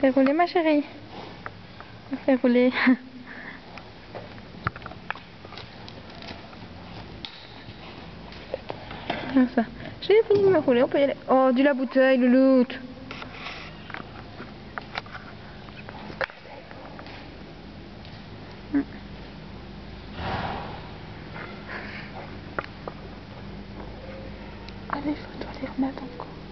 Fais rouler ma chérie. Fais rouler. Ça. J'ai fini de me rouler, on peut y aller. Oh, dis la bouteille, le loot. Allez, faut toi les remettre encore.